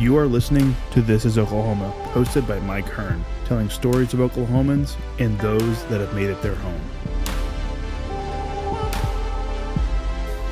You are listening to This is Oklahoma, hosted by Mike Hearn, telling stories of Oklahomans and those that have made it their home.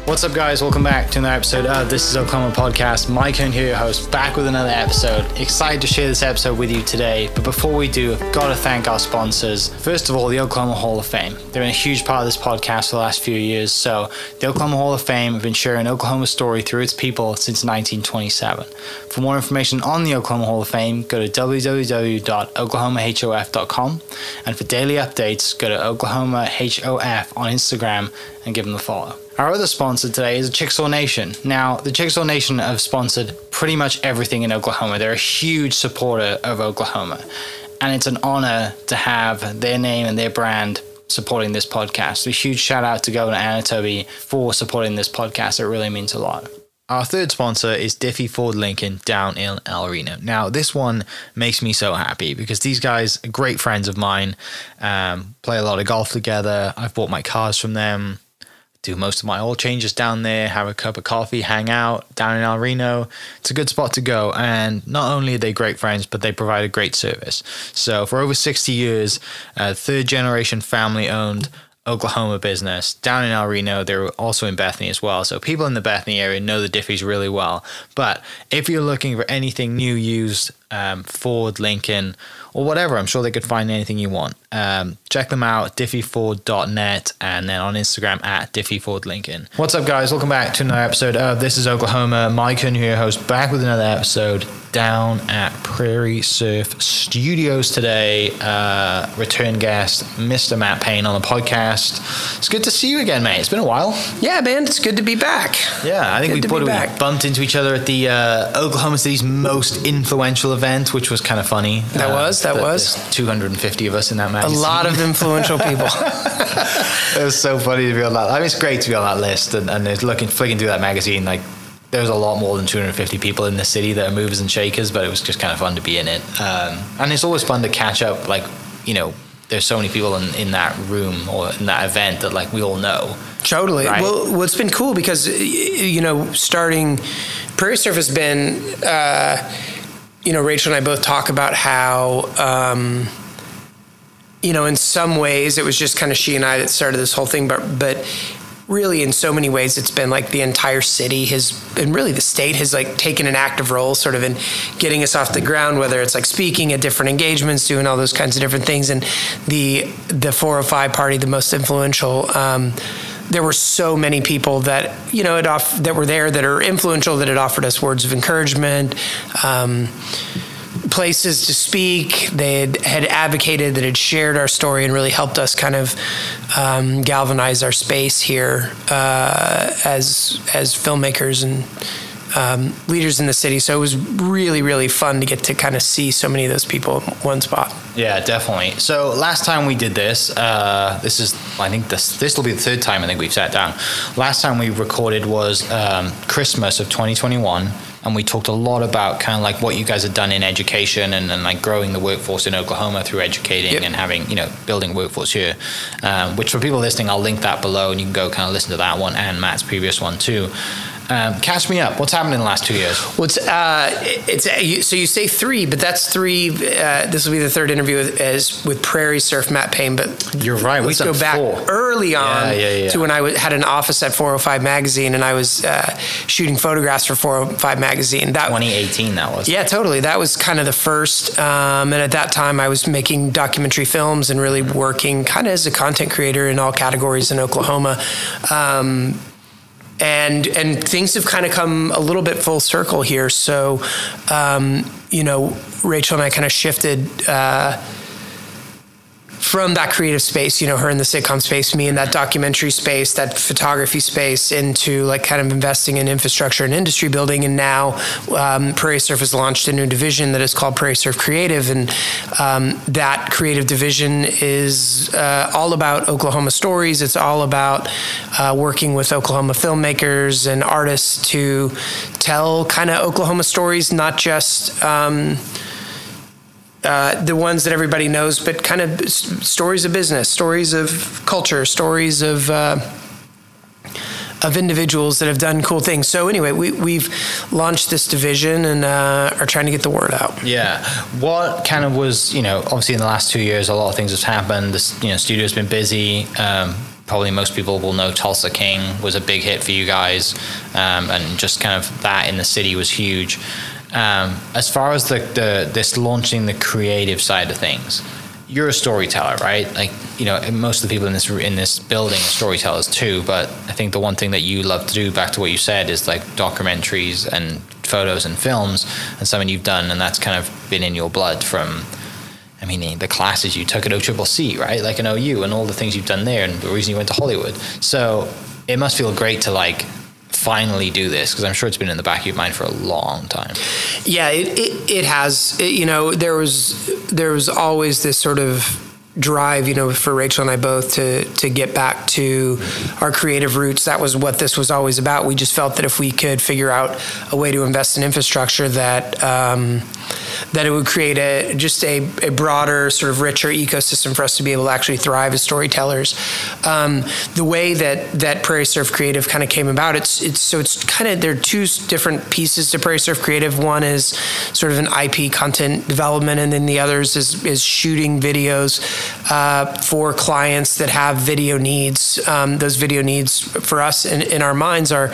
What's up, guys? Welcome back to another episode of This is Oklahoma Podcast. Mike Hearn here, your host, back with another episode. Excited to share this episode with you today. But before we do, I've got to thank our sponsors. First of all, the Oklahoma Hall of Fame. They've been a huge part of this podcast for the last few years. So, the Oklahoma Hall of Fame have been sharing Oklahoma's story through its people since 1927. For more information on the Oklahoma Hall of Fame, go to www.oklahomahof.com. And for daily updates, go to Oklahoma HOF on Instagram and give them a follow. Our other sponsor today is Chickasaw Nation. Now, the Chickasaw Nation have sponsored pretty much everything in Oklahoma. They're a huge supporter of Oklahoma. And it's an honor to have their name and their brand supporting this podcast. A huge shout out to Governor Anoatubby for supporting this podcast. It really means a lot. Our third sponsor is Diffee Ford Lincoln down in El Reno. Now, this one makes me so happy because these guys are great friends of mine, um, play a lot of golf together. I've bought my cars from them do most of my oil changes down there, have a cup of coffee, hang out down in El Reno. It's a good spot to go. And not only are they great friends, but they provide a great service. So for over 60 years, third generation family owned Oklahoma business down in El Reno. They're also in Bethany as well. So people in the Bethany area know the Diffees really well. But if you're looking for anything new, used, um, Ford, Lincoln, or whatever. I'm sure they could find anything you want. Um, check them out, diffeeford.net, and then on Instagram at diffeefordlincoln. What's up, guys? Welcome back to another episode of This is Oklahoma. Mike Hearn here, host, back with another episode down at Prairie Surf Studios today. Uh, return guest, Mr. Matt Payne on the podcast. It's good to see you again, mate. It's been a while. Yeah, man, it's good to be back. Yeah, I think Good we, put, we bumped into each other at the uh, Oklahoma City's most influential event, which was kind of funny. That Uh, was, that th- was. 250 of us in that magazine. A lot of influential people. it was so funny to be on that. I mean, it's great to be on that list, and, and it's looking flicking through that magazine. Like, there's a lot more than 250 people in the city that are movers and shakers, but it was just kind of fun to be in it. Um, and it's always fun to catch up. Like, you know, there's so many people in, in that room or in that event that like we all know. Totally. Right. Well, well, it's been cool because you know, starting Prairie Surf has been, uh, you know, Rachel and I both talk about how, um, you know, in some ways it was just kind of she and I that started this whole thing, but but really in so many ways it's been like the entire city has and really the state has like taken an active role sort of in getting us off the ground whether it's like speaking at different engagements doing all those kinds of different things and the the 405 party the most influential um, there were so many people that you know it off that were there that are influential that had offered us words of encouragement um, places to speak. They had, had advocated, that had shared our story, and really helped us kind of um, galvanize our space here uh, as as filmmakers and um, leaders in the city. So it was really really fun to get to kind of see so many of those people in one spot. Yeah, definitely. So last time we did this, uh, this is I think this this will be the third time I think we've sat down. Last time we recorded was um, Christmas of 2021, and we talked a lot about kind of like what you guys had done in education and, and like growing the workforce in Oklahoma through educating Yep. and having you know building workforce here. Um, which for people listening, I'll link that below, and you can go kind of listen to that one and Matt's previous one too. Um, catch me up. What's happened in the last two years? What's uh, it's uh, you, so you say three, but that's three. Uh, this will be the third interview with, as with Prairie Surf Matt Payne. But You're right, Let's go back four. early on Yeah, yeah, yeah. to when I w- had an office at 405 Magazine, and I was uh, shooting photographs for 405 Magazine. That 2018, that was. yeah, totally. That was kind of the first. Um, and at that time, I was making documentary films and really working kind of as a content creator in all categories in Oklahoma. Um, and and things have kind of come a little bit full circle here. So, um, you know, Rachel and I kind of shifted. Uh, from that creative space, you know, her in the sitcom space, me in that documentary space, that photography space, into like kind of investing in infrastructure and industry building. And now um, Prairie Surf has launched a new division that is called Prairie Surf Creative. And um, that creative division is uh, all about Oklahoma stories. It's all about uh, working with Oklahoma filmmakers and artists to tell kind of Oklahoma stories, not just. Um, uh, the ones that everybody knows, but kind of stories of business, stories of culture, stories of. Uh, of individuals that have done cool things. So anyway, we, we've launched this division and uh, are trying to get the word out. Yeah. What kind of was, you know, obviously in the last two years, a lot of things have happened. This, you know, studio's been busy. Um, probably most people will know Tulsa King was a big hit for you guys, um, and just kind of that in the city was huge. Um, as far as the, the this launching the creative side of things, you're a storyteller, right? Like you know, most of the people in this in this building are storytellers too. But I think the one thing that you love to do, back to what you said, is like documentaries and photos and films, and something you've done, and that's kind of been in your blood from. I mean, the classes you took at OCCC, right? Like an OU, and all the things you've done there, and the reason you went to Hollywood. So it must feel great to like finally do this because I'm sure it's been in the back of your mind for a long time. Yeah, it it, it has. It, you know, there was there was always this sort of drive, you know, for Rachel and I both to to get back to our creative roots. That was what this was always about. We just felt that if we could figure out a way to invest in infrastructure that. Um, that it would create a just a, a broader, sort of richer ecosystem for us to be able to actually thrive as storytellers. Um, the way that that Prairie Surf Creative kind of came about, it's it's so it's kind of there are two different pieces to Prairie Surf Creative. One is sort of an IP content development, and then the others is is shooting videos uh, for clients that have video needs. Um, those video needs for us in, in our minds are,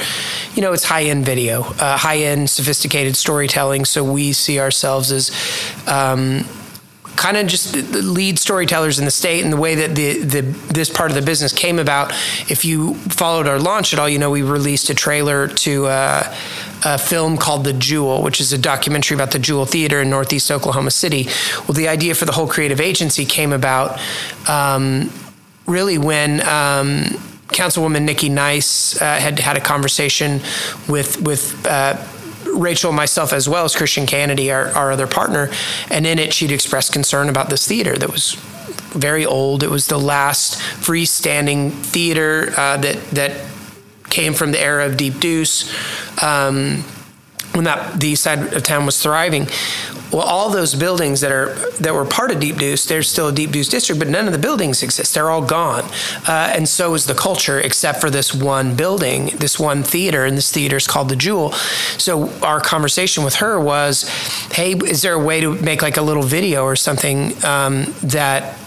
you know, it's high end video, uh, high end sophisticated storytelling. So we see ourselves um, kind of just the lead storytellers in the state and the way that the, the this part of the business came about. If you followed our launch at all, you know we released a trailer to uh, a film called The Jewel, which is a documentary about the Jewel Theater in Northeast Oklahoma City. Well, the idea for the whole creative agency came about um, really when. Um, Councilwoman Nikki Nice uh, had had a conversation with with uh, Rachel, myself, as well as Christian Kennedy, our, our other partner, and in it she'd expressed concern about this theater that was very old. It was the last freestanding theater uh, that that came from the era of Deep Deuce. Um, when that the side of town was thriving, well, all those buildings that are that were part of Deep Deuce, there's still a Deep Deuce district, but none of the buildings exist. They're all gone, uh, and so is the culture, except for this one building, this one theater, and this theater is called the Jewel. So our conversation with her was, "Hey, is there a way to make like a little video or something um, that?"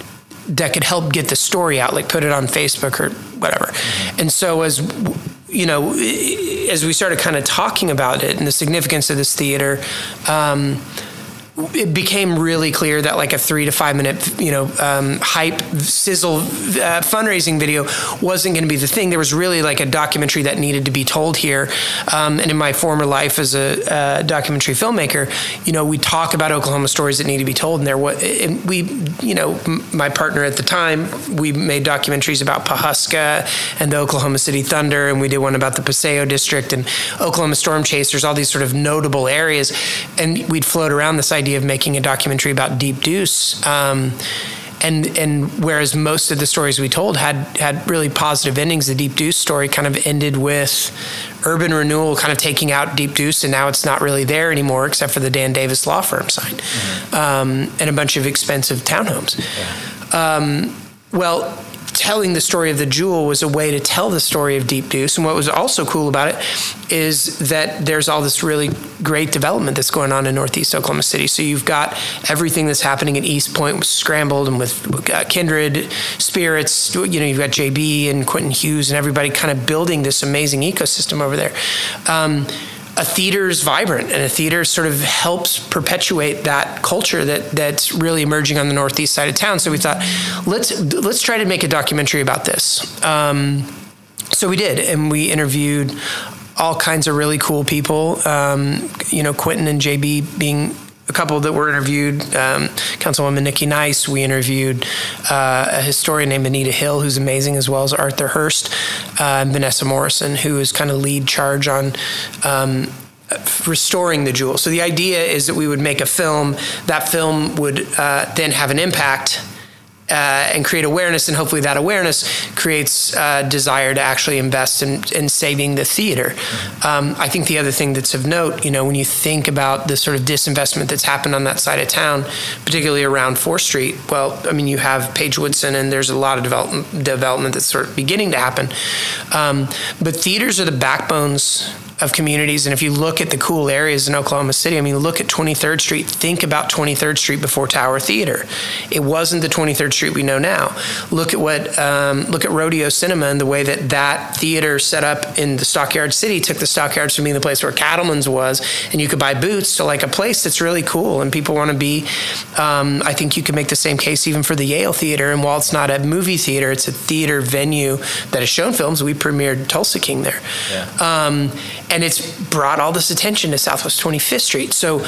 that could help get the story out, like put it on Facebook or whatever. And so as you know, as we started kind of talking about it and the significance of this theater, um, it became really clear that like a three to five minute, you know, um, hype sizzle uh, fundraising video wasn't going to be the thing. There was really like a documentary that needed to be told here. Um, and in my former life as a, a, documentary filmmaker, you know, we talk about Oklahoma stories that need to be told. And there, what we, you know, my partner at the time, we made documentaries about Pawhuska and the Oklahoma City Thunder, and we did one about the Paseo District and Oklahoma Storm Chasers, all these sort of notable areas, and we'd float around this idea idea of making a documentary about Deep Deuce. Um, and and whereas most of the stories we told had had really positive endings, the Deep Deuce story kind of ended with urban renewal kind of taking out Deep Deuce, and now it's not really there anymore, except for the Dan Davis law firm sign mm-hmm. um, and a bunch of expensive townhomes. Yeah. Um, well, telling the story of the jewel was a way to tell the story of Deep Deuce. And what was also cool about it is that there's all this really great development that's going on in Northeast Oklahoma City. So you've got everything that's happening in East Point Scrambled and with uh, Kindred Spirits. You know, you've got JB and Quentin Hughes and everybody kind of building this amazing ecosystem over there. Um, a theater is vibrant and a theater sort of helps perpetuate that culture that that's really emerging on the northeast side of town. So we thought, let's let's try to make a documentary about this. Um, so we did, and we interviewed all kinds of really cool people. Um, you know, Quentin and JB being a couple that were interviewed. Um, Councilwoman Nikki Nice. We interviewed uh, a historian named Anita Hill, who's amazing, as well as Arthur Hurst, uh, and Vanessa Morrison, who is kind of lead charge on. Um, restoring the jewel. So the idea is that we would make a film. That film would uh, then have an impact uh, and create awareness, and hopefully that awareness creates uh, desire to actually invest in, in saving the theater. Um, I think the other thing that's of note, you know, when you think about the sort of disinvestment that's happened on that side of town, particularly around 4th Street, well, I mean, you have Page Woodson, and there's a lot of development, development that's sort of beginning to happen. Um, but theaters are the backbones of communities. And if you look at the cool areas in Oklahoma City, I mean, look at 23rd Street. Think about 23rd Street before Tower Theater. It wasn't the 23rd Street we know now. Look at what um, look at Rodeo Cinema and the way that that theater set up in the Stockyard City took the Stockyards from being the place where Cattleman's was, and you could buy boots to like a place that's really cool and people want to be. Um, I think you could make the same case even for the Yale Theater. And while it's not a movie theater, it's a theater venue that has shown films. We premiered Tulsa King there. Yeah. Um, and it's brought all this attention to Southwest 25th Street. So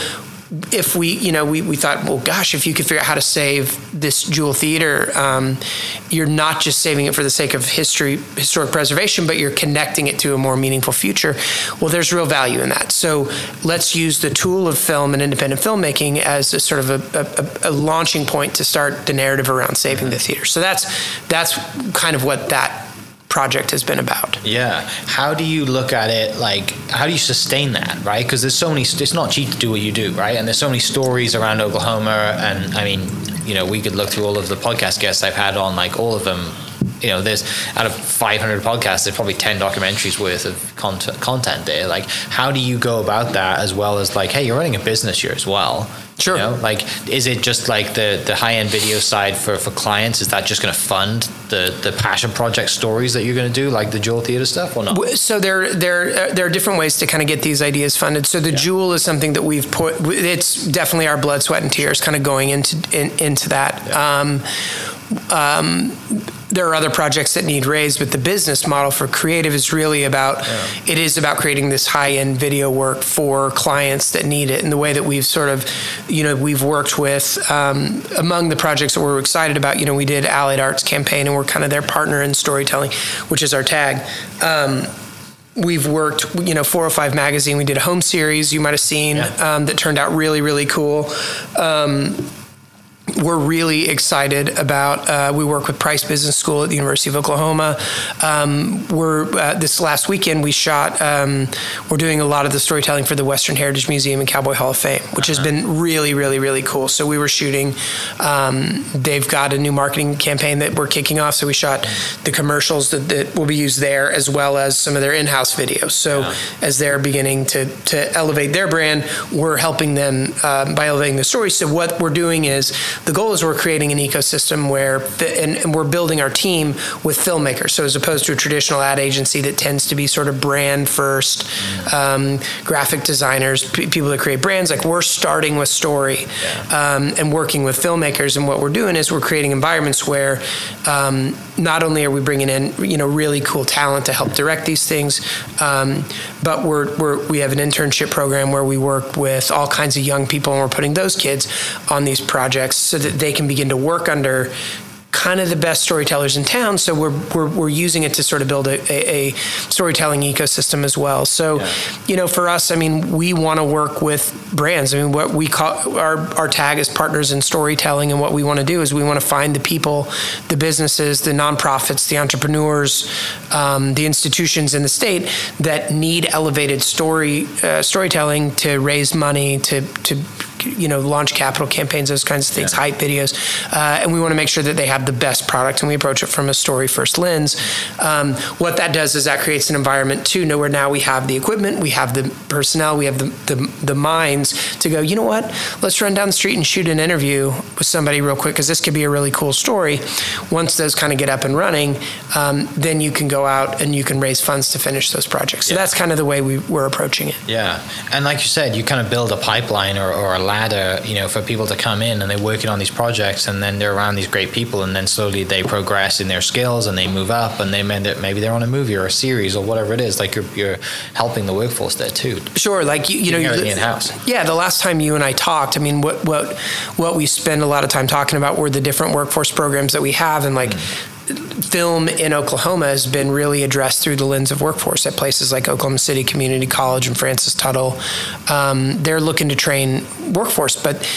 if we, you know, we, we thought, well, gosh, if you could figure out how to save this Jewel Theater, um, you're not just saving it for the sake of history, historic preservation, but you're connecting it to a more meaningful future. Well, there's real value in that. So let's use the tool of film and independent filmmaking as a sort of a, a, a launching point to start the narrative around saving the theater. So that's that's kind of what that project has been about. Yeah. How do you look at it? Like, how do you sustain that, right? Because there's so many, it's not cheap to do what you do, right? And there's so many stories around Oklahoma. And I mean, you know, we could look through all of the podcast guests I've had on, like all of them. You know, there's out of 500 podcasts, there's probably 10 documentaries worth of content, content there. Like, how do you go about that as well as like, hey, you're running a business here as well? Sure. You know, like, is it just like the the high end video side for for clients? Is that just going to fund the the passion project stories that you're going to do, like the Jewel Theater stuff, or not? So there, there, there are different ways to kind of get these ideas funded. So the Jewel is something that we've put. It's definitely our blood, sweat, and tears, kind of going into in, into that. Um, um, there are other projects that need raised, but the business model for creative is really about it is about creating this high end video work for clients that need it. And the way that we've sort of, you know, we've worked with um, among the projects that we're excited about. You know, we did Allied Arts campaign, and we're kind of their partner in storytelling, which is our tag. Um, we've worked, you know, 405 magazine. We did a home series you might have seen Yeah. um, that turned out really, really cool. Um, we're really excited about. Uh, we work with Price Business School at the University of Oklahoma. Um, we're uh, this last weekend we shot. Um, we're doing a lot of the storytelling for the Western Heritage Museum and Cowboy Hall of Fame, which has been really, really, really cool. So we were shooting. Um, they've got a new marketing campaign that we're kicking off. So we shot the commercials that, that will be used there, as well as some of their in-house videos. So as they're beginning to to elevate their brand, we're helping them um, by elevating the story. So what we're doing is the goal is we're creating an ecosystem where and, and we're building our team with filmmakers. So as opposed to a traditional ad agency that tends to be sort of brand first, um, graphic designers, p- people that create brands, like we're starting with story um, and working with filmmakers. And what we're doing is we're creating environments where um, not only are we bringing in you know really cool talent to help direct these things, um, but we're, we're we have an internship program where we work with all kinds of young people and we're putting those kids on these projects so that they can begin to work under kind of the best storytellers in town. So we're, we're, we're using it to sort of build a, a, a storytelling ecosystem as well. So, you know, for us, I mean, we want to work with brands. I mean, what we call our, our tag is partners in storytelling. And what we want to do is we want to find the people, the businesses, the nonprofits, the entrepreneurs, um, the institutions in the state that need elevated story, uh, storytelling to raise money, to, to, you know, launch capital campaigns, those kinds of things, hype videos, uh, and we want to make sure that they have the best product, and we approach it from a story first lens. Um, what that does is that creates an environment too, know where now we have the equipment, we have the personnel, we have the, the the minds to go. You know what? Let's run down the street and shoot an interview with somebody real quick because this could be a really cool story. Once those kind of get up and running, um, then you can go out and you can raise funds to finish those projects. So Yeah. that's kind of the way we, we're approaching it. Yeah, and like you said, you kind of build a pipeline or, or a ladder, you know, for people to come in and they're working on these projects, and then they're around these great people, and then slowly they progress in their skills and they move up, and they may- maybe they're on a movie or a series or whatever it is. Like you're, you're helping the workforce there too. Sure, like you, you know, everything in-house. Yeah, the last time you and I talked, I mean, what what what we spend a lot of time talking about were the different workforce programs that we have, and like mm. Film in Oklahoma has been really addressed through the lens of workforce at places like Oklahoma City Community College and Francis Tuttle. Um, they're looking to train workforce, but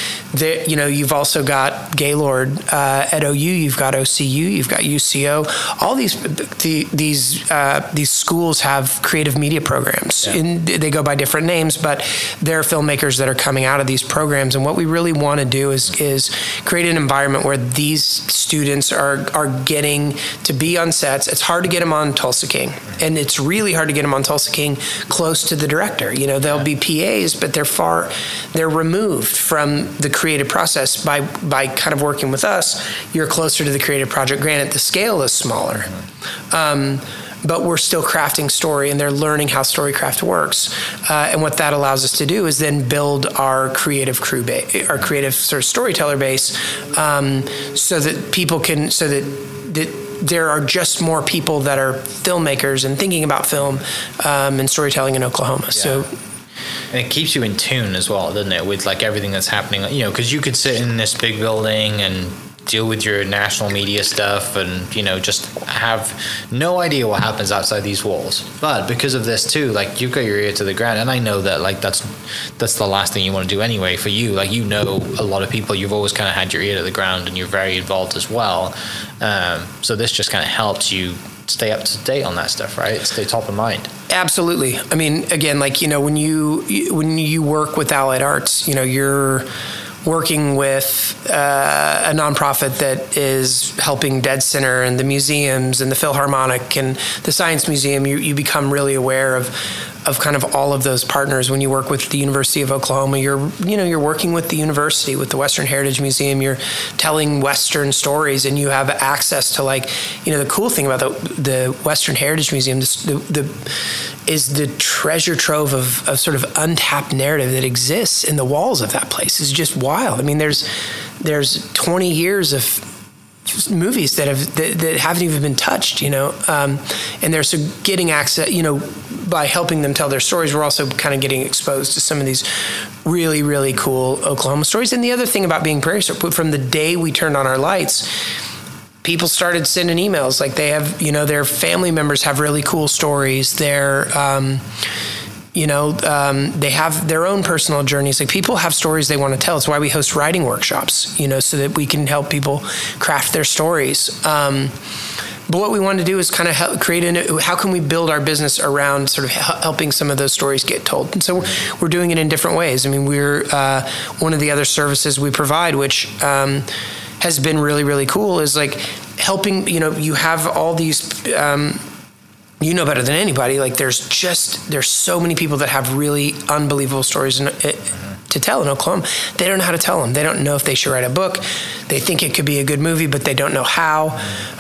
you know you've also got Gaylord uh, at OU, you've got OCU, you've got UCO. All these the, these uh, these schools have creative media programs. Yeah. In, they go by different names, but there are filmmakers that are coming out of these programs. And what we really want to do is is create an environment where these students are are getting to be on sets. It's hard to get them on Tulsa King, and it's really hard to get them on Tulsa King close to the director. You know, they'll be PAs, but they're far they're removed from the creative process by by kind of working with us. You're closer to the creative project. Granted, the scale is smaller. Um, but we're still crafting story and they're learning how storycraft works. Uh, and what that allows us to do is then build our creative crew base, our creative sort of storyteller base, um, so that people can, so that, that there are just more people that are filmmakers and thinking about film um, and storytelling in Oklahoma. Yeah. So and it keeps you in tune as well, doesn't it, with like everything that's happening? You know, because you could sit in this big building and deal with your national media stuff and you know just have no idea what happens outside these walls but because of this too like you've got your ear to the ground and i know that like that's that's the last thing you want to do anyway for you like you know a lot of people you've always kind of had your ear to the ground and you're very involved as well um, so this just kind of helps you stay up to date on that stuff right? Stay top of mind. Absolutely. I mean again like you know when you when you work with allied arts you know you're working with uh, a nonprofit that is helping Dead Center and the museums and the Philharmonic and the Science Museum, you, you become really aware of of kind of all of those partners. When you work with the University of Oklahoma you're you know you're working with the university with the Western Heritage Museum. You're telling western stories and you have access to like you know the cool thing about the the Western Heritage Museum the, the is the treasure trove of, of sort of untapped narrative that exists in the walls of that place. Is just wild. I mean, there's there's 20 years of movies that have that, that haven't even been touched, you know, um, and they're so getting access, you know, by helping them tell their stories, we're also kind of getting exposed to some of these really really cool Oklahoma stories. And the other thing about being Prairie from the day we turned on our lights people started sending emails like they have you know their family members have really cool stories they're um, you know um, they have their own personal journeys. Like people have stories they want to tell. It's why we host writing workshops you know so that we can help people craft their stories. Um, but what we want to do is kind of help create a how can we build our business around sort of helping some of those stories get told? And so we're doing it in different ways. I mean we're uh, one of the other services we provide which um, has been really really cool is like helping you know you have all these um, you know better than anybody like there's just there's so many people that have really unbelievable stories in, it, to tell in oklahoma. They don't know how to tell them they don't know if they should write a book. They think it could be a good movie but they don't know how.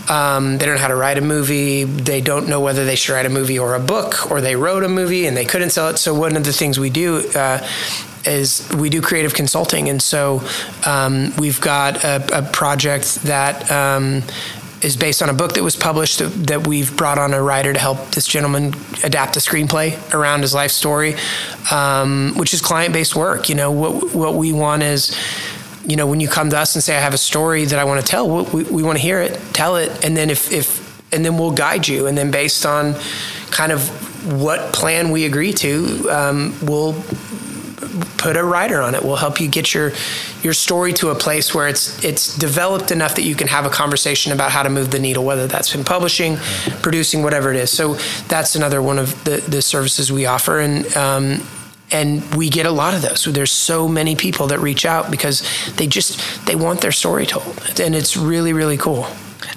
Um, they don't know how to write a movie. They don't know whether they should write a movie or a book or they wrote a movie and they couldn't sell it. So one of the things we do uh, is we do creative consulting, and so um, we've got a, a project that um, is based on a book that was published that, we've brought on a writer to help this gentleman adapt a screenplay around his life story, um, which is client-based work. You know, what what we want is, you know, when you come to us and say, "I have a story that I want to tell," we, we want to hear it, tell it, and then if if and then we'll guide you, and then based on kind of what plan we agree to, um, we'll put a writer on it. We'll help you get your your story to a place where it's it's developed enough that you can have a conversation about how to move the needle, whether that's in publishing, producing, whatever it is. So that's another one of the the services we offer, and um, and we get a lot of those. There's so many people that reach out because they just they want their story told, and it's really really cool.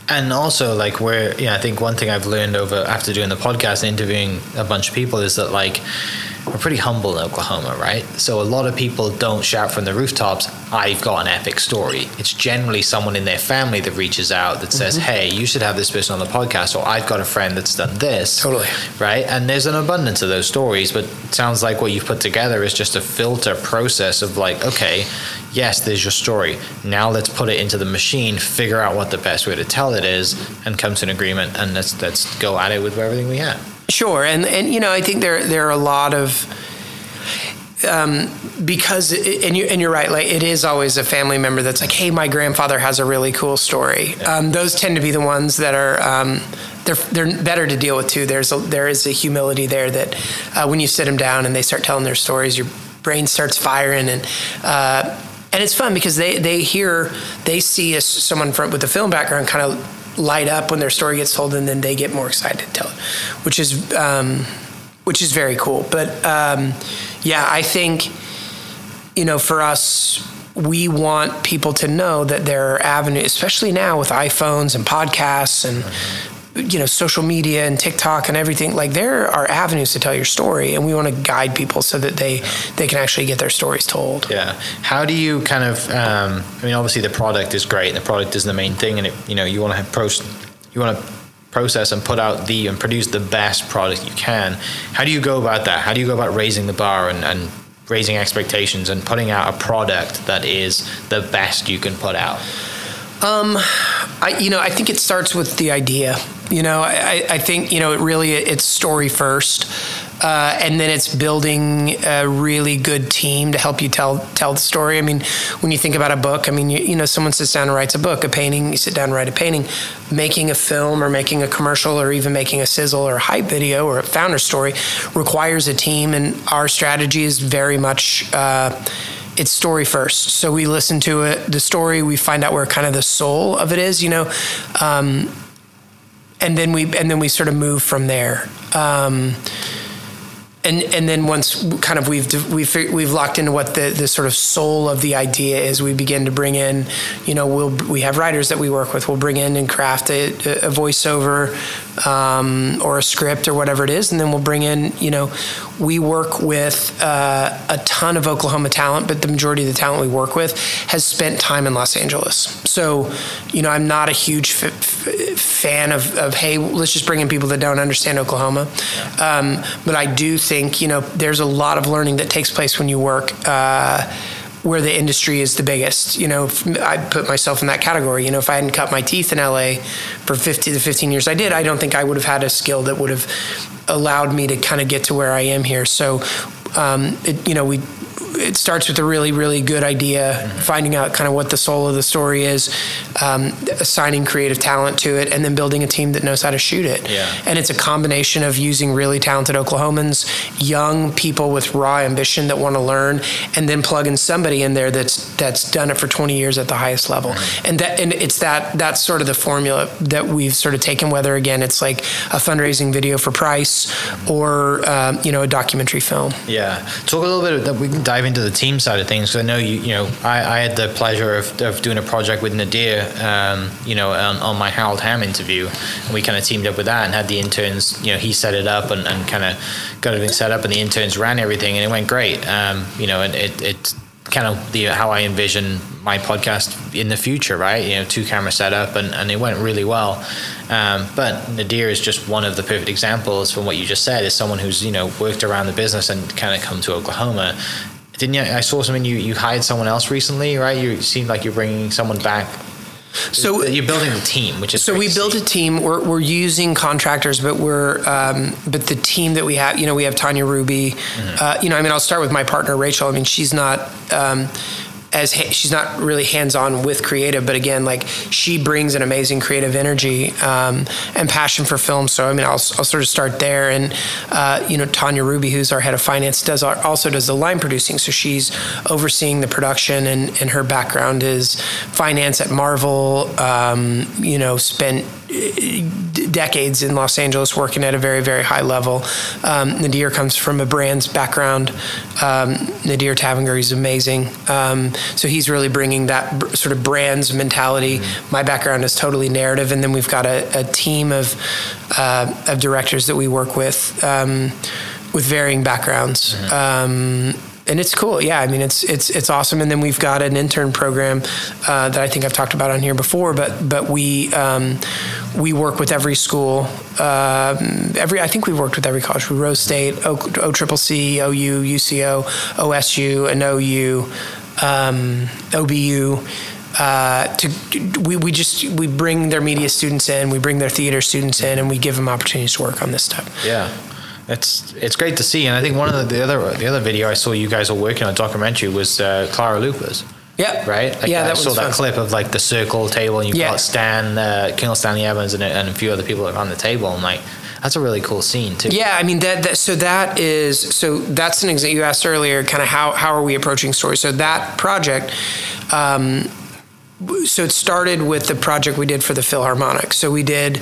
And also, like, where yeah, I think one thing I've learned over after doing the podcast, and interviewing a bunch of people, is that like we're pretty humble in Oklahoma, right? So a lot of people don't shout from the rooftops, I've got an epic story. It's generally someone in their family that reaches out that says, mm-hmm. hey, you should have this person on the podcast, or I've got a friend that's done this. Totally. Right? And there's an abundance of those stories, but it sounds like what you've put together is just a filter process of like, okay, yes, there's your story. Now let's put it into the machine, figure out what the best way to tell it is, and come to an agreement, and let's, let's go at it with everything we have. Sure, and and you know I think there there are a lot of um, because it, and you and you're right. Like it is always a family member that's like, hey, my grandfather has a really cool story. Um, those tend to be the ones that are. Um, they're, they're better to deal with too. There's a, there is a humility there that uh, when you sit them down and they start telling their stories, your brain starts firing and uh, and it's fun because they they hear they see a, someone from with a film background kind of light up when their story gets told, and then they get more excited to tell it, which is um, which is very cool. But um, yeah, I think you know for us. We want people to know that there are avenues, especially now with iPhones and podcasts and you know social media and TikTok and everything like there are avenues to tell your story and we want to guide people so that they they can actually get their stories told. Yeah. How do you kind of um, I mean obviously the product is great the product is the main thing and it, you know you want to have pros you want to process and put out the and produce the best product you can. How do you go about that? How do you go about raising the bar and, and raising expectations and putting out a product that is the best you can put out? Um, I, you know, I think it starts with the idea. You know, I, I think you know it really it's story first, uh, and then it's building a really good team to help you tell tell the story. I mean, when you think about a book, I mean, you, you know, someone sits down and writes a book, a painting. You sit down and write a painting. Making a film or making a commercial or even making a sizzle or a hype video or a founder story requires a team, and our strategy is very much. Uh, it's story first. So we listen to it, the story, we find out where kind of the soul of it is, you know, um, and then we and then we sort of move from there. Um, and and then once kind of we've we've we've locked into what the the sort of soul of the idea is, we begin to bring in, you know, we'll we have writers that we work with. We'll bring in and craft a, a voiceover um, or a script or whatever it is, and then we'll bring in, you know, we work with uh, a ton of Oklahoma talent, but the majority of the talent we work with has spent time in Los Angeles. So, you know, I'm not a huge f- f- fan of, of hey, let's just bring in people that don't understand Oklahoma, um, but I do think you know there's a lot of learning that takes place when you work. Uh, where the industry is the biggest. You know, I put myself in that category. You know, if I hadn't cut my teeth in LA for 50 to 15 years I did, I don't think I would have had a skill that would have allowed me to kind of get to where I am here. So, um, it, you know, we it starts with a really, really good idea, finding out kind of what the soul of the story is, um, assigning creative talent to it, and then building a team that knows how to shoot it. Yeah. And it's a combination of using really talented Oklahomans, young people with raw ambition that want to learn, and then plugging somebody in there that's that's done it for 20 years at the highest level. And that and it's that that's sort of the formula that we've sort of taken. Whether again it's like a fundraising video for Price or um, you know a documentary film. Yeah. Talk a little bit. That we can dive into the team side of things because I know you. You know, I, I had the pleasure of, of doing a project with Nadir. Um, you know, on, on, my Harold Hamm interview, and we kind of teamed up with that and had the interns. You know, he set it up and, and kind of got everything set up, and the interns ran everything, and it went great. Um, you know, and it it kind of the how I envision my podcast in the future, right? You know, two camera setup, and, and it went really well. Um, but Nadir is just one of the perfect examples from what you just said. Is someone who's you know worked around the business and kind of come to Oklahoma. Didn't you? I saw something you you hired someone else recently, right? You seemed like you're bringing someone back so you're building a team, which is so we built a team. We're, we're using contractors, but we're um, but the team that we have, you know, we have Tanya Ruby. Mm-hmm. Uh, you know, I mean, I'll start with my partner Rachel. I mean, she's not. Um, as ha- she's not really hands on with creative, but again, like she brings an amazing creative energy um, and passion for film. So I mean, I'll, I'll sort of start there. And uh, you know, Tanya Ruby, who's our head of finance, does our, also does the line producing. So she's overseeing the production, and, and her background is finance at Marvel. Um, you know, spent decades in Los Angeles working at a very, very high level. Um, Nadir comes from a brands background. Um, Nadir Tavinger is amazing. Um, so he's really bringing that b- sort of brands mentality. Mm-hmm. My background is totally narrative. And then we've got a, a team of, uh, of directors that we work with um, with varying backgrounds. Mm-hmm um, and it's cool. Yeah, I mean, it's it's it's awesome. And then we've got an intern program uh, that I think I've talked about on here before. But but we um, we work with every school. Uh, every I think we've worked with every college. We Rose State, O, o Triple C, OU, UCO, OSU, and OU, um, OBU. Uh, to we, we just we bring their media students in, we bring their theater students in, and we give them opportunities to work on this stuff. Yeah. It's it's great to see, and I think one of the, the other the other video I saw you guys were working on a documentary was uh, Clara Luper's. Yeah. Right. Like, yeah, I that saw was that fun. clip of like the circle table, and you Yeah. got Stan, uh, Colonel Stanley Evans, and, a- and a few other people around the table, and like that's a really cool scene too. Yeah, I mean that, that. So that is so that's an example. You asked earlier, kind of how how are we approaching stories? So that project. Um, so it started with the project we did for the Philharmonic. So we did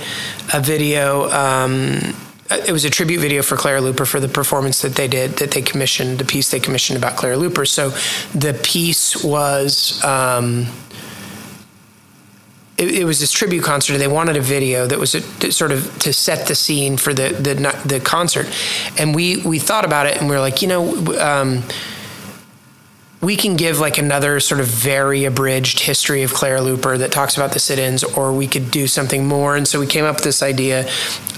a video. Um, it was a tribute video for Clara Luper for the performance that they did that they commissioned the piece they commissioned about Clara Luper. So the piece was. Um, it, it was this tribute concert. and They wanted a video that was a, to sort of to set the scene for the the the concert, and we we thought about it and we were like, you know. Um, we can give like another sort of very abridged history of Clara Luper that talks about the sit-ins, or we could do something more. And so we came up with this idea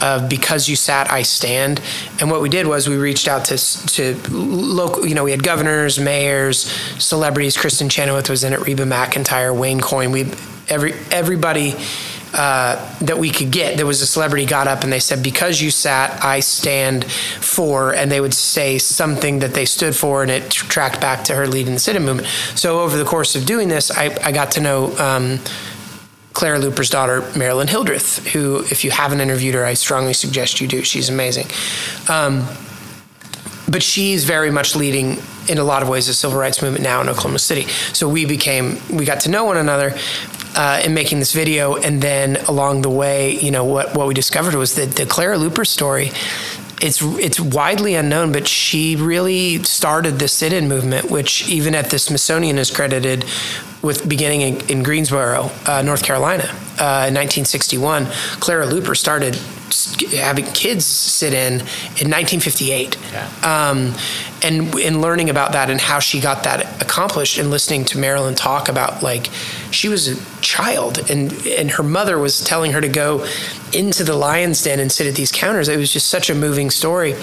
of "Because You Sat, I Stand." And what we did was we reached out to to local, you know, we had governors, mayors, celebrities. Kristin Chenoweth was in it. Reba McEntire, Wayne Coyne. We every everybody. Uh, that we could get. There was a celebrity got up and they said, "Because you sat, I stand for," and they would say something that they stood for, and it tracked back to her leading the sit-in movement. So over the course of doing this, I, I got to know. Um, Clara Luper's daughter, Marilyn Hildreth, who, if you haven't interviewed her, I strongly suggest you do. She's amazing. Um, but she's very much leading in a lot of ways the civil rights movement now in Oklahoma City. So we became, we got to know one another uh, in making this video, and then along the way, you know, what what we discovered was that the Clara Luper story. It's it's widely unknown, but she really started the sit-in movement, which even at the Smithsonian is credited with beginning in, in Greensboro, uh, North Carolina, uh, in 1961. Clara Luper started having kids sit in in 1958. Um, and in learning about that and how she got that accomplished and listening to Marilyn talk about like she was a child and and her mother was telling her to go into the lion's den and sit at these counters. It was just such a moving story.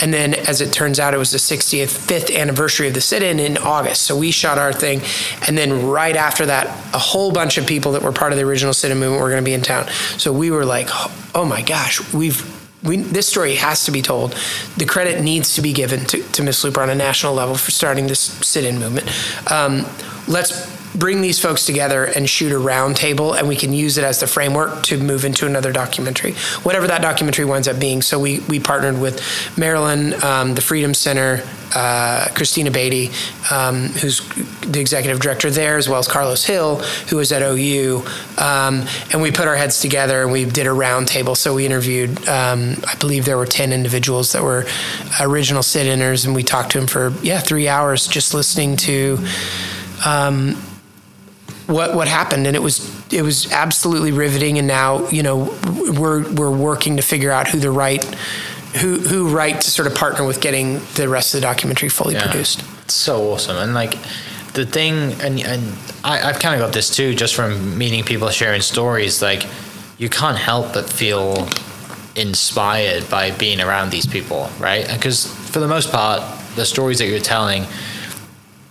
And then as it turns out it was the 60th fifth anniversary of the sit-in in august. So we shot our thing. And then right after that a whole bunch of people that were part of the original sit-in movement were going to be in town. So we were like oh my gosh we've we, this story has to be told. The credit needs to be given to, to Miss Luper on a national level for starting this sit-in movement. Um, let's bring these folks together and shoot a round table, and we can use it as the framework to move into another documentary, whatever that documentary winds up being. So we we partnered with Marilyn, um, the Freedom Center, uh, Christina Beatty, um, who's the executive director there, as well as Karlos Hill, who was at OU, um, and we put our heads together and we did a round table. So we interviewed, um, I believe there were ten individuals that were original sit-inners, and we talked to them for yeah three hours, just listening to. Um, what what happened and it was it was absolutely riveting and now you know we're we're working to figure out who the right who who right to sort of partner with getting the rest of the documentary fully Yeah. produced It's so awesome. And like the thing, and, and I, I've kind of got this too, just from meeting people sharing stories. Like you can't help but feel inspired by being around these people, right? Because for the most part, the stories that you're telling,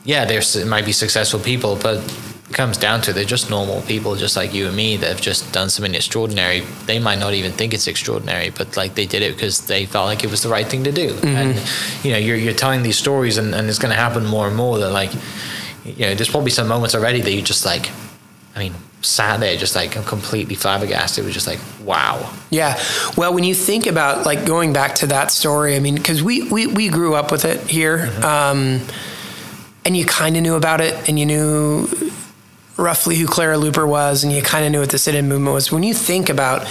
yeah, there might be successful people, but comes down to they're just normal people, just like you and me, that have just done something extraordinary. They might not even think it's extraordinary, but like they did it because they felt like it was the right thing to do. And you know, you're you're telling these stories, and, and it's going to happen more and more. That like, you know, there's probably some moments already that you just like, I mean, sat there just like completely flabbergasted. It was just like, wow. yeah well when you think about like going back to that story i mean because we, we we grew up with it here um, and you kind of knew about it and you knew roughly who Clara Luper was, and you kind of knew what the sit-in movement was. When you think about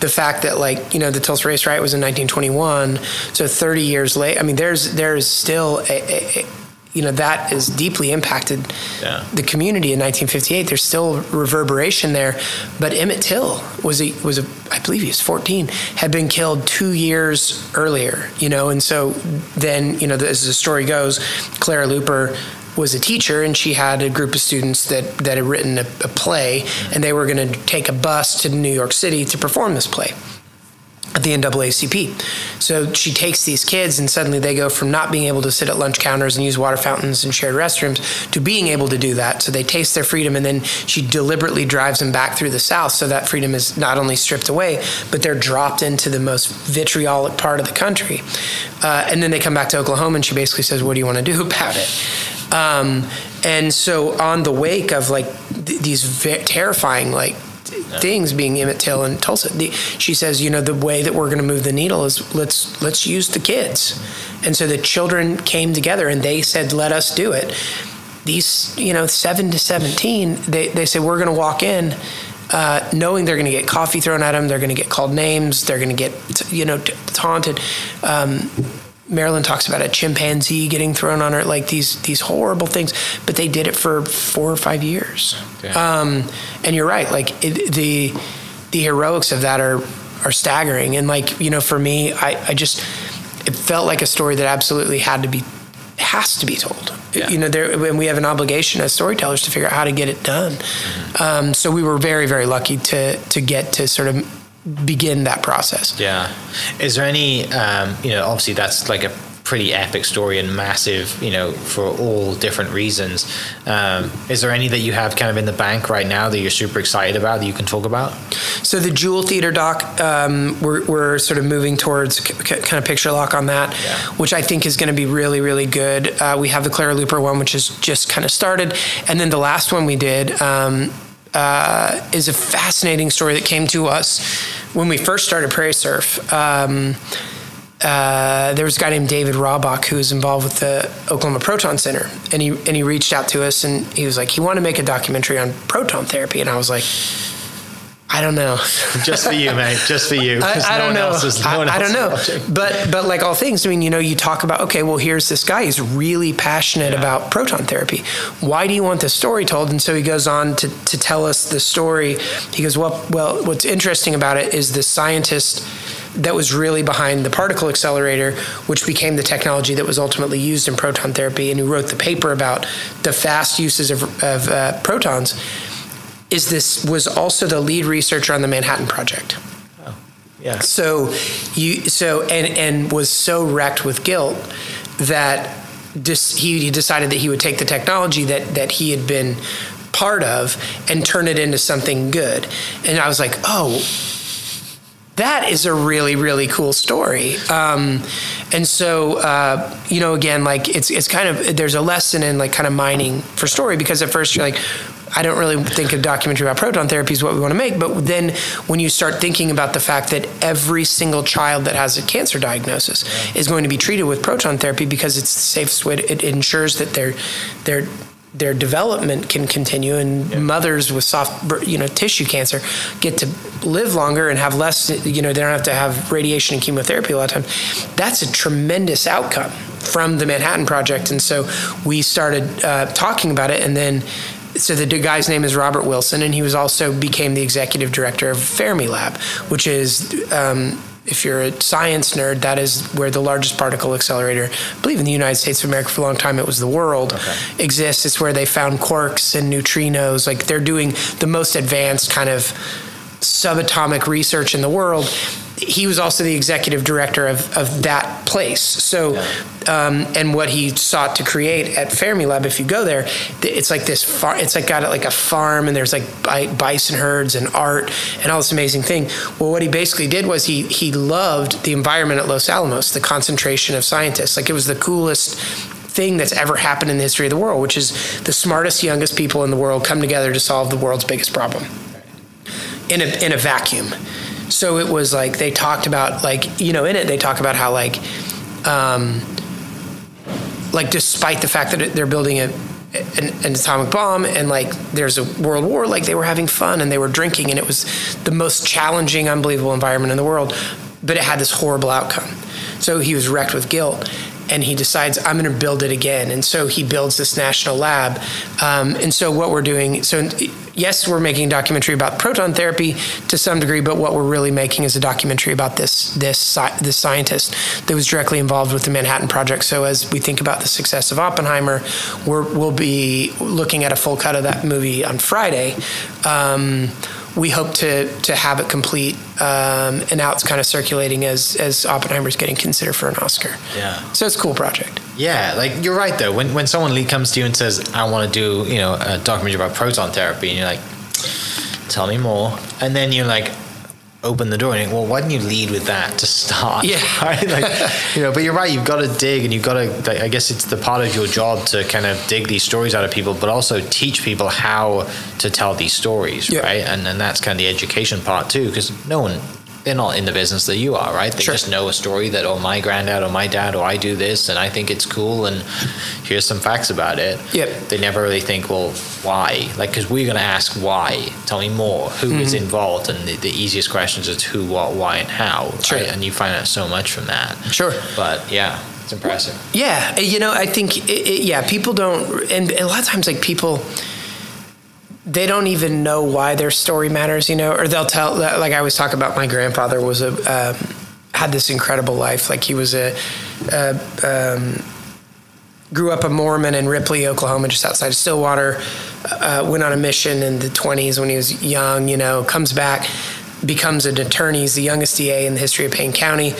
the fact that, like, you know, the Tulsa Race Riot was in 1921, so 30 years late. I mean, there's there's still a, a, you know that is deeply impacted Yeah. the community in 1958. There's still reverberation there, but Emmett Till was a was a I believe he was 14 had been killed two years earlier. You know, and so then you know as the story goes, Clara Luper was a teacher and she had a group of students that that had written a, a play and they were going to take a bus to New York City to perform this play at the NAACP. So she takes these kids, and suddenly they go from not being able to sit at lunch counters and use water fountains and shared restrooms to being able to do that. So they taste their freedom, and then she deliberately drives them back through the South so that freedom is not only stripped away, but they're dropped into the most vitriolic part of the country. Uh, and then they come back to Oklahoma, and she basically says, What do you want to do about it? Um, and so, on the wake of like th- these terrifying, like, things being Emmett Till and Tulsa. The, she says, you know, the way that we're going to move the needle is let's let's use the kids, and so the children came together and they said, let us do it. These, you know, seven to seventeen, they they said we're going to walk in. Uh, knowing they're going to get coffee thrown at them, they're going to get called names, they're going to get, you know, taunted. Um, Marilyn talks about a chimpanzee getting thrown on her, like these these horrible things. But they did it for four or five years. Um, and you're right, like it, the the heroics of that are are staggering. And like you know, for me, I, I just it felt like a story that absolutely had to be has to be told. Yeah. You know, there and we have an obligation as storytellers to figure out how to get it done. Um, so we were very very lucky to to get to sort of begin that process. Yeah. Is there any, um, you know, obviously that's like a pretty epic story and massive, you know, for all different reasons. Um, is there any that you have kind of in the bank right now that you're super excited about that you can talk about? So the Jewel Theater doc, um, we're, we're sort of moving towards c- kind of picture lock on that, Yeah. which I think is going to be really, really good. Uh, we have the Clara Luper one, which is just kind of started, and then the last one we did um, uh, is a fascinating story that came to us when we first started Prairie Surf. Um, uh, there was a guy named David Robach who was involved with the Oklahoma Proton Center, and he and he reached out to us, and he was like, he wanted to make a documentary on proton therapy, and I was like, I don't know. Just for you, mate. Just for you. I, I no don't know. is- no I, one I don't know. But but like all things, I mean, you know, you talk about okay, well, here's this guy. He's really passionate Yeah. about proton therapy. Why do you want this story told? And so he goes on to to tell us the story. He goes, well, well, what's interesting about it is the scientist that was really behind the particle accelerator, which became the technology that was ultimately used in proton therapy, and who wrote the paper about the fast uses of, of uh, protons. Is this was also the lead researcher on the Manhattan Project. Oh, Yeah. So you so and and was so wrecked with guilt that dis, he, he decided that he would take the technology that that he had been part of and turn it into something good. And I was like, oh, that is a really really cool story um, and so uh, you know again like it's it's kind of there's a lesson in like kind of mining for story because at first you're like I don't really think a documentary about proton therapy is what we want to make but then when you start thinking about the fact that every single child that has a cancer diagnosis is going to be treated with proton therapy because it's the safest way to, it ensures that their their their development can continue and mothers with soft you know tissue cancer get to live longer and have less you know they don't have to have radiation and chemotherapy a lot of times that's a tremendous outcome from the manhattan project. And so we started uh, talking about it and then so the guy's name is Robert Wilson, and he was also became the executive director of Fermilab, which is um, if you're a science nerd, that is where the largest particle accelerator, I believe in the United States of America for a long time, it was the world, exists. It's where they found quarks and neutrinos. Like they're doing the most advanced kind of subatomic research in the world. He was also the executive director of, of that place. So, um, and what he sought to create at Fermilab, if you go there, it's like this. Far, it's like got it like a farm, and there's like bison herds and art and all this amazing thing. Well, what he basically did was he he loved the environment at Los Alamos, the concentration of scientists. Like it was the coolest thing that's ever happened in the history of the world, which is the smartest, youngest people in the world come together to solve the world's biggest problem in a in a vacuum. So it was like they talked about like you know in it they talk about how like um, like despite the fact that they're building a an, an atomic bomb and like there's a world war like they were having fun and they were drinking and it was the most challenging unbelievable environment in the world but it had this horrible outcome. So he was wrecked with guilt and he decides i'm going to build it again. And so he builds this national lab. Um, and so what we're doing so yes we're making a documentary about proton therapy to some degree but what we're really making is a documentary about this this this scientist that was directly involved with the manhattan project. So as we think about the success of oppenheimer we're, we'll be looking at a full cut of that movie on friday. Um, we hope to to have it complete, um, and now it's kind of circulating as as Oppenheimer's getting considered for an Oscar. Yeah. So it's a cool project. Yeah, like you're right though. When when someone le- comes to you and says, "I want to do you know a documentary about proton therapy," and you're like, "Tell me more," and then you're like, open the door and well, why didn't you lead with that to start? Yeah. right. Like, you know, but you're right. You've got to dig, and you've got to. Like, I guess it's the part of your job to kind of dig these stories out of people, but also teach people how to tell these stories, Yeah. right? And and that's kind of the education part too, because no one. They're not in the business that you are, right? They Sure. just know a story that, oh, my granddad or my dad or I do this, and I think it's cool, and here's some facts about it. Yep. They never really think, well, why? Like, because we're going to ask why. Tell me more. Who is Mm-hmm. involved? And the, the easiest questions is who, what, why, and how. Sure. right? And you find out so much from that. Sure. But yeah, it's impressive. Yeah, you know, I think it, it, yeah, people don't, and a lot of times like people, they don't even know why their story matters, you know, or they'll tell. Like I always talk about, my grandfather was a um, had this incredible life. Like he was a. a um, grew up a Mormon in Ripley, Oklahoma, just outside of Stillwater. Uh, went on a mission in the 20s when he was young, you know, comes back, becomes an attorney. He's the youngest DA in the history of Payne County.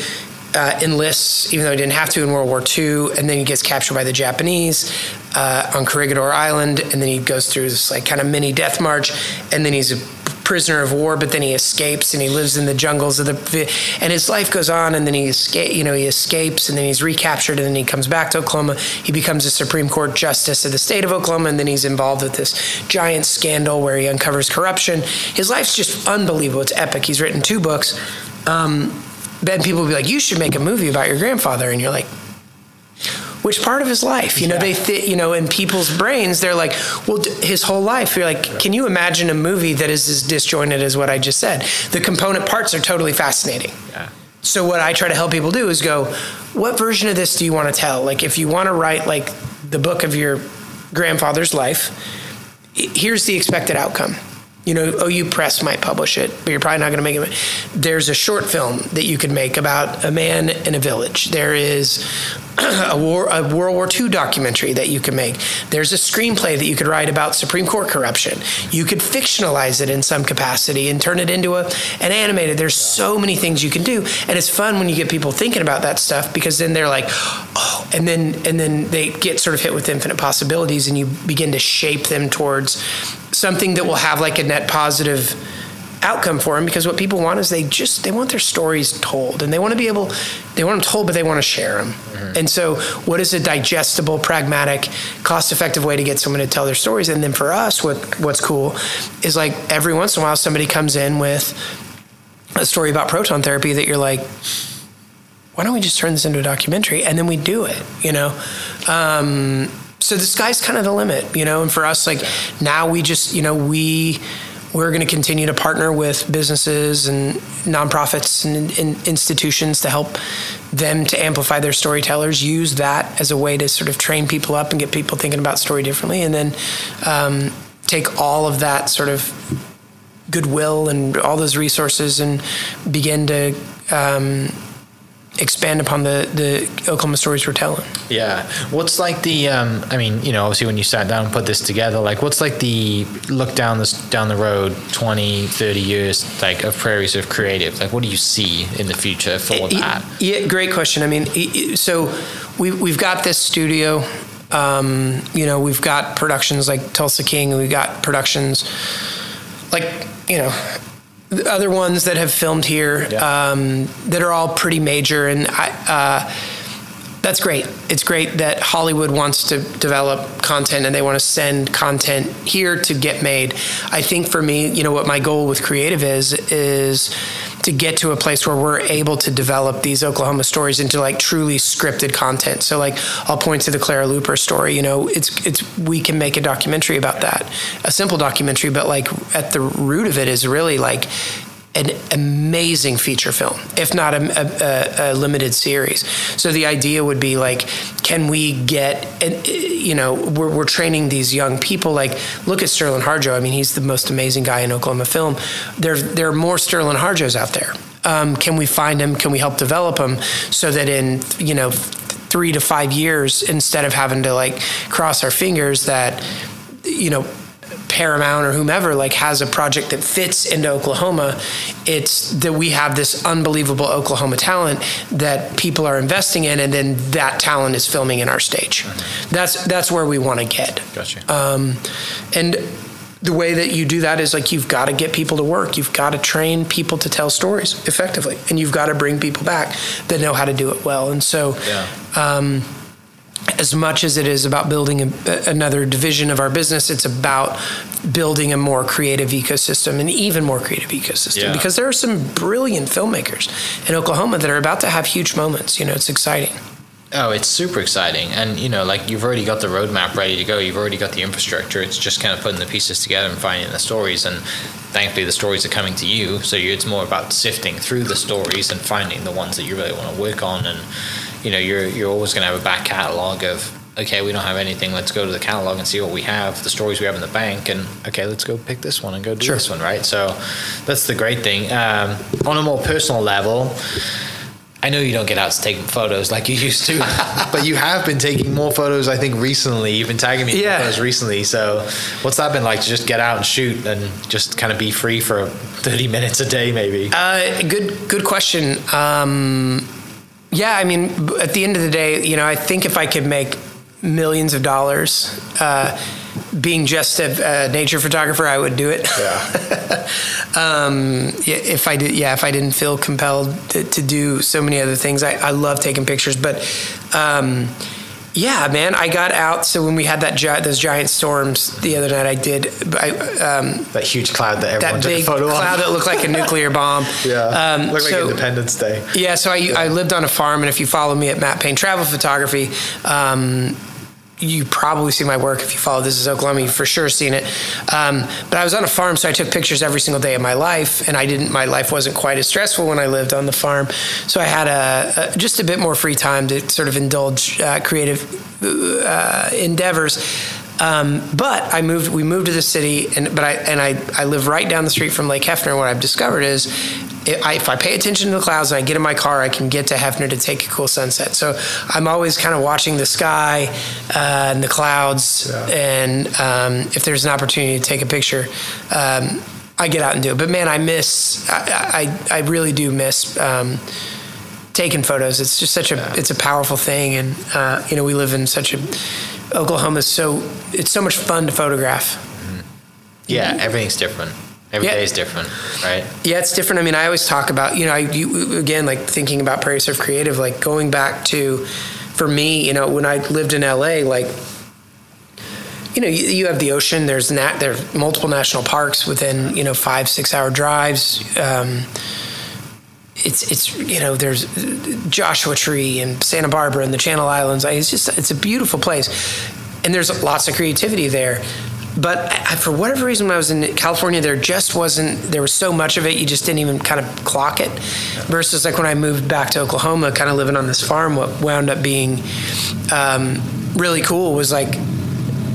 Uh, enlists, even though he didn't have to in World War II, and then he gets captured by the Japanese uh, on Corregidor Island, and then he goes through this like kind of mini death march, and then he's a prisoner of war, but then he escapes and he lives in the jungles of the, and his life goes on, and then he escape, you know, he escapes, and then he's recaptured, and then he comes back to Oklahoma. He becomes a Supreme Court justice of the state of Oklahoma, and then he's involved with this giant scandal where he uncovers corruption. His life's just unbelievable. It's epic. He's written two books. Um, then people will be like, "You should make a movie about your grandfather," and you're like, which part of his life? You know, they, th- you know, in people's brains, they're like, well, d- his whole life. You're like, can you imagine a movie that is as disjointed as what I just said? The component parts are totally fascinating. Yeah. So what I try to help people do is go, what version of this do you want to tell? Like, if you want to write like the book of your grandfather's life, here's the expected outcome. You know, oh, OU Press might publish it, but you're probably not going to make it. There's a short film that you could make about a man in a village. There is a war, a World War II documentary that you could make. There's a screenplay that you could write about Supreme Court corruption. You could fictionalize it in some capacity and turn it into a an animated. There's so many things you can do, and it's fun when you get people thinking about that stuff because then they're like, oh, and then and then they get sort of hit with infinite possibilities, and you begin to shape them towards something that will have like a net positive outcome for them. Because what people want is they just they want their stories told and they want to be able they want them told but they want to share them. Mm-hmm. And so what is a digestible pragmatic cost effective way to get someone to tell their stories? And then for us what what's cool is like every once in a while somebody comes in with a story about proton therapy that you're like why don't we just turn this into a documentary? And then we do it you know? Um, so the sky's kind of the limit you know? And for us like now we just you know we we're going to continue to partner with businesses and nonprofits and, and institutions to help them to amplify their storytellers use that as a way to sort of train people up and get people thinking about story differently and then um, take all of that sort of goodwill and all those resources and begin to um, expand upon the, the Oklahoma stories we're telling. Yeah. What's like the um I mean, you know, obviously when you sat down and put this together, like what's like the look down this down the road 20, 30 years like of Prairie of Creative? Like what do you see in the future for that? Yeah, great question. I mean, i- so we, we've got this studio. Um, you know, we've got productions like Tulsa King, we've got productions like, you know, other ones that have filmed here Yeah. um, that are all pretty major. And I, uh, that's great. It's great that Hollywood wants to develop content and they want to send content here to get made. I think for me, you know, what my goal with creative is is to get to a place where we're able to develop these Oklahoma stories into like truly scripted content. So like I'll point to the Clara Luper story, you know, it's it's we can make a documentary about that. A simple documentary, but like at the root of it is really like an amazing feature film, if not a, a, a, limited series. So the idea would be like, can we get, you know, we're, we're training these young people. Like, look at Sterling Harjo. I mean, he's the most amazing guy in Oklahoma film. There, there are more Sterling Harjos out there. Um, can we find them? Can we help develop them so that in you know three to five years, instead of having to like cross our fingers that you know Paramount or whomever like has a project that fits into Oklahoma, it's that we have this unbelievable Oklahoma talent that people are investing in, and then that talent is filming in our stage. That's that's where we want to get. Gotcha. Um, and the way that you do that is like you've got to get people to work. You've got to train people to tell stories effectively, and you've got to bring people back that know how to do it well. And so, Yeah. um, as much as it is about building a, another division of our business, it's about building a more creative ecosystem, an even more creative ecosystem. Yeah. Because there are some brilliant filmmakers in Oklahoma that are about to have huge moments. You know, it's exciting. Oh, it's super exciting. And, you know, like you've already got the roadmap ready to go. You've already got the infrastructure. It's just kind of putting the pieces together and finding the stories. And thankfully, the stories are coming to you. So it's more about sifting through the stories and finding the ones that you really want to work on. And, you know, you're, you're always going to have a back catalog of, okay, we don't have anything. Let's go to the catalog and see what we have, the stories we have in the bank. And, okay, let's go pick this one and go do Sure. this one, right? So that's the great thing. Um, on a more personal level, I know you don't get out to take photos like you used to, but you have been taking more photos. I think recently you've been tagging me Yeah. photos recently. So, what's that been like to just get out and shoot and just kind of be free for thirty minutes a day, maybe? Uh, good, good question. Um, yeah, I mean, at the end of the day, you know, I think if I could make millions of dollars uh, being just a, a nature photographer, I would do it. Yeah. um, if I did, yeah, if I didn't feel compelled to, to do so many other things, I, I love taking pictures, but. Um, yeah, man, I got out. So when we had that gi- those giant storms the other night, I did. I, um, that huge cloud that everyone that took a photo cloud of. that looked like a nuclear bomb. yeah. Um, Looked like Independence Day. yeah, so I, I lived on a farm, and if you follow me at Matt Payne Travel Photography, um, you probably see my work. If you follow This Is Oklahoma, you've for sure seen it. Um, but I was on a farm, so I took pictures every single day of my life, and I didn't. My life wasn't quite as stressful when I lived on the farm, so I had a, a just a bit more free time to sort of indulge uh, creative uh, endeavors. Um, but I moved. We moved to the city, and but I and I I live right down the street from Lake Hefner. What I've discovered is, if I, if I pay attention to the clouds and I get in my car, I can get to Hefner to take a cool sunset. So I'm always kind of watching the sky uh, and the clouds, and um, if there's an opportunity to take a picture. Um, I get out and do it, but man, I miss. I I, I really do miss um, taking photos. It's just such a it's a powerful thing, and uh, you know we live in such a Oklahoma's so it's so much fun to photograph. Yeah, everything's different. Every Yeah. day is different, right? Yeah, it's different. I mean, I always talk about you know I you, again like thinking about Prairie Surf Creative, like going back to for me, you know, when I lived in LA, like. You know, you, you have the ocean. There's nat, there are multiple national parks within you know five six hour drives. Um, it's it's you know there's Joshua Tree and Santa Barbara and the Channel Islands. It's just it's a beautiful place, and there's lots of creativity there. But I, for whatever reason, when I was in California, there just wasn't there was so much of it you just didn't even kind of clock it. Versus like when I moved back to Oklahoma, kind of living on this farm, what wound up being um, really cool was like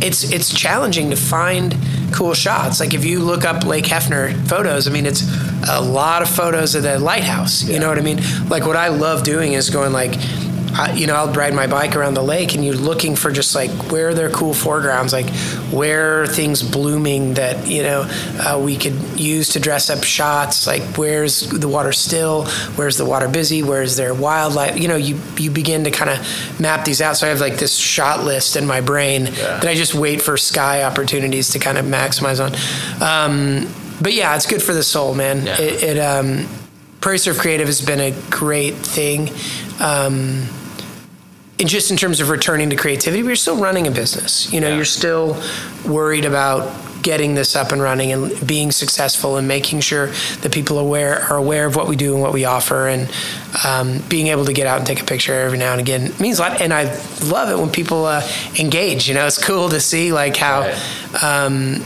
it's it's challenging to find cool shots. Like if you look up Lake Hefner photos, I mean it's a lot of photos of the lighthouse. You know what I mean? Like what I love doing is going like I, you know, I'll ride my bike around the lake and you're looking for just like where are there cool foregrounds, like where are things blooming that, you know, uh, we could use to dress up shots, like where's the water still, where's the water busy, where's there wildlife, you know, you, you begin to kind of map these out. So I have like this shot list in my brain that I just wait for sky opportunities to kind of maximize on. Um, but yeah, it's good for the soul, man. Yeah. It, it um, Prairie Surf Creative has been a great thing. Um, just in terms of returning to creativity, we're still running a business. You know, Yeah. you're still worried about getting this up and running and being successful and making sure that people aware are aware of what we do and what we offer and um, being able to get out and take a picture every now and again means a lot. And I love it when people uh, engage. You know, it's cool to see like how Right. um,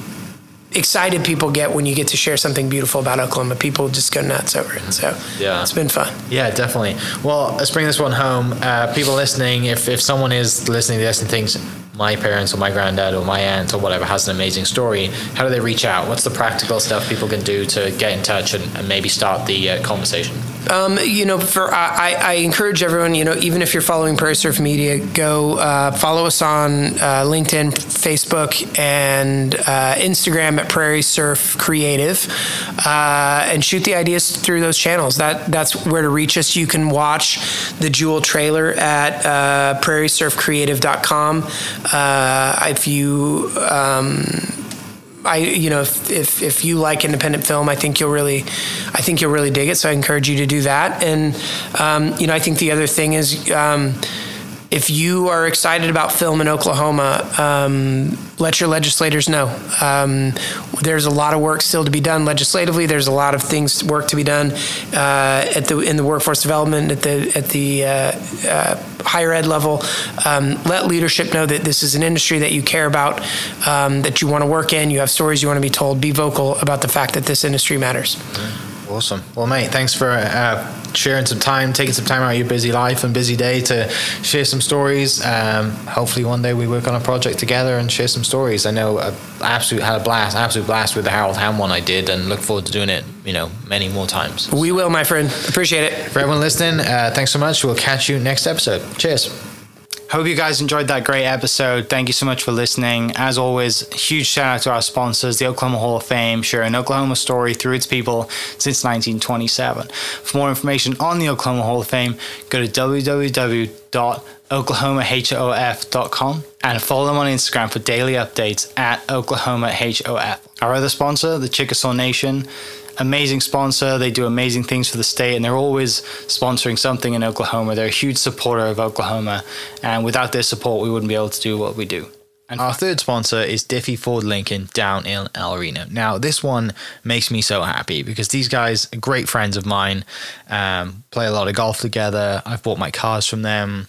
excited people get when you get to share something beautiful about Oklahoma. People just go nuts over it. So Yeah. it's been fun. Yeah, definitely. Well, let's bring this one home. Uh, people listening, if, if someone is listening to this and thinks my parents or my granddad or my aunt or whatever has an amazing story, how do they reach out? What's the practical stuff people can do to get in touch and, and maybe start the uh, conversation? Um, you know, for I, I encourage everyone, you know, even if you're following Prairie Surf Media, go uh, follow us on uh, LinkedIn, Facebook, and uh, Instagram at Prairie Surf Creative, uh, and shoot the ideas through those channels. That that's where to reach us. You can watch the Jewel trailer at uh, PrairieSurfCreative.com. Uh, if you um, I you know if, if if you like independent film, I think you'll really, I think you'll really dig it. So I encourage you to do that. And um, you know I think the other thing is. Um, if you are excited about film in Oklahoma, um, let your legislators know. Um, there's a lot of work still to be done legislatively. There's a lot of things work to be done uh, at the in the workforce development at the at the uh, uh, higher ed level. Um, let leadership know that this is an industry that you care about, um, that you want to work in. You have stories you want to be told. Be vocal about the fact that this industry matters. Awesome. Well, mate, thanks for uh, sharing some time, taking some time out of your busy life and busy day to share some stories. Um, hopefully, one day we work on a project together and share some stories. I know I absolutely had a blast, absolute blast with the Harold Hamm one I did, and look forward to doing it. You know, many more times. We will, my friend. Appreciate it. For everyone listening, uh, thanks so much. We'll catch you next episode. Cheers. Hope you guys enjoyed that great episode. Thank you so much for listening. As always, huge shout out to our sponsors, the Oklahoma Hall of Fame, sharing Oklahoma story through its people since 1927. For more information on the Oklahoma Hall of Fame, go to www.oklahomahof.com and follow them on Instagram for daily updates at OklahomaHOF. Our other sponsor, the Chickasaw Nation, amazing sponsor. They do amazing things for the state, and they're always sponsoring something in Oklahoma. They're a huge supporter of Oklahoma, and without their support, we wouldn't be able to do what we do. And our third sponsor is Diffee Ford Lincoln down in El Reno. Now, this one makes me so happy because these guys are great friends of mine, um, play a lot of golf together. I've bought my cars from them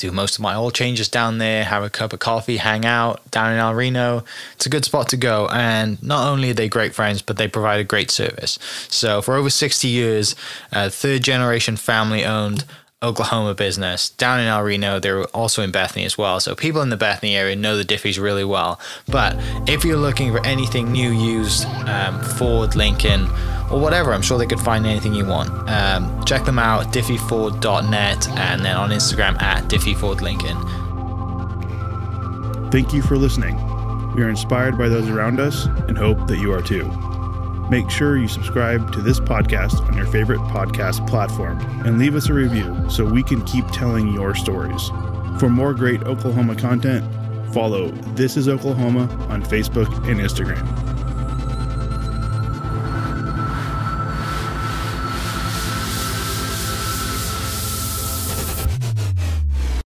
do most of my oil changes down there, have a cup of coffee, hang out down in El Reno. It's a good spot to go. And not only are they great friends, but they provide a great service. So for over 60 years, third generation family owned Oklahoma business down in El Reno. They're also in Bethany as well. So people in the Bethany area know the Diffees really well. But if you're looking for anything new, used, um, Ford, Lincoln, or whatever, I'm sure they could find anything you want. Um, check them out, diffeeford.net, and then on Instagram at diffeefordlincoln. Thank you for listening. We are inspired by those around us and hope that you are too. Make sure you subscribe to this podcast on your favorite podcast platform and leave us a review so we can keep telling your stories. For more great Oklahoma content, follow This is Oklahoma on Facebook and Instagram.